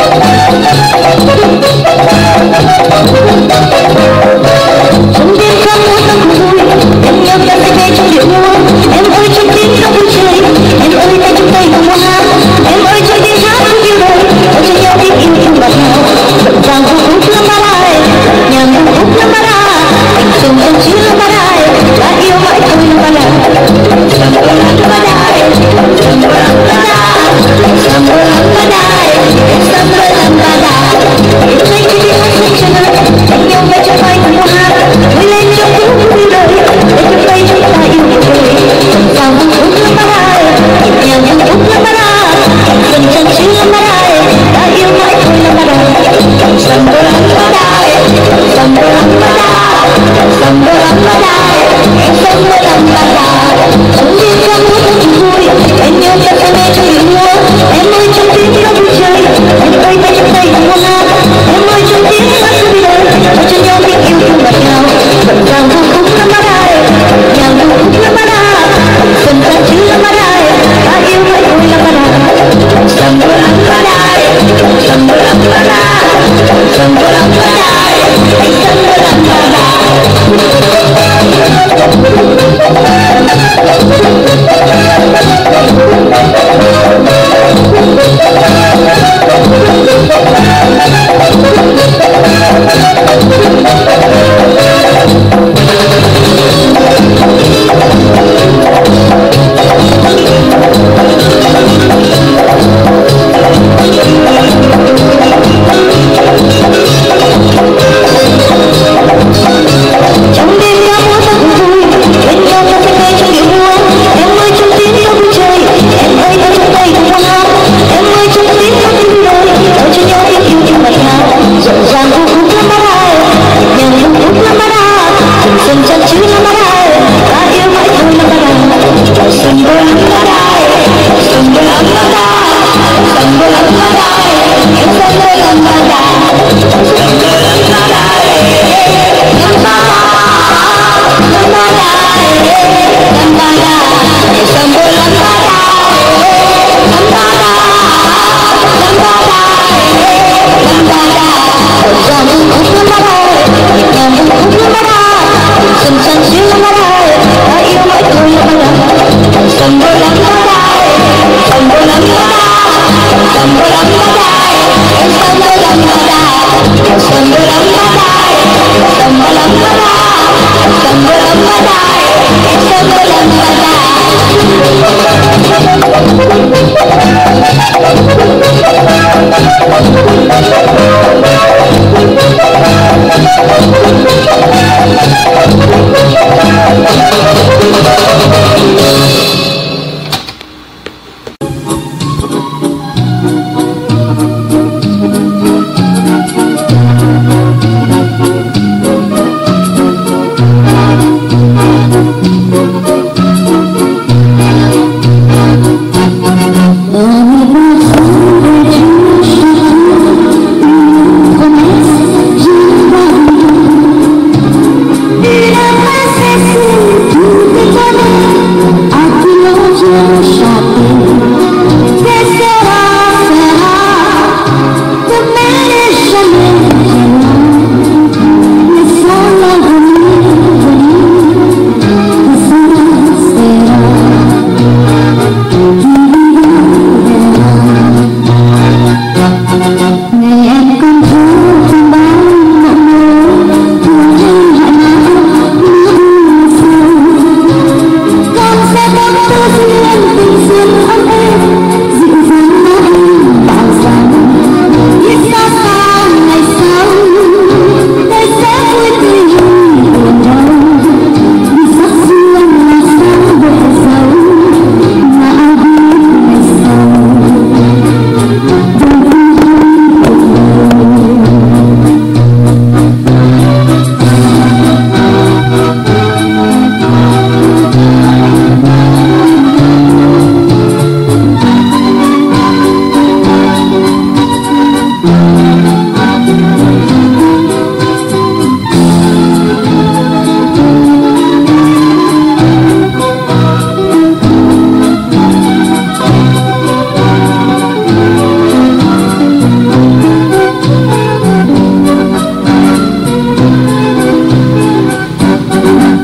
Thank you. Thank you.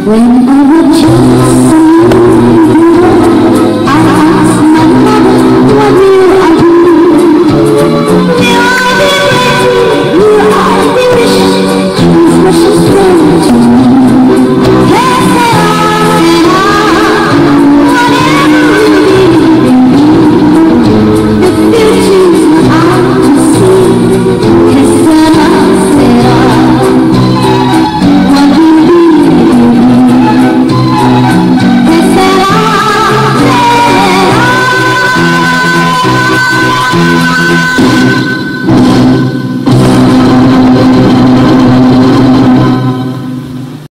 When I would change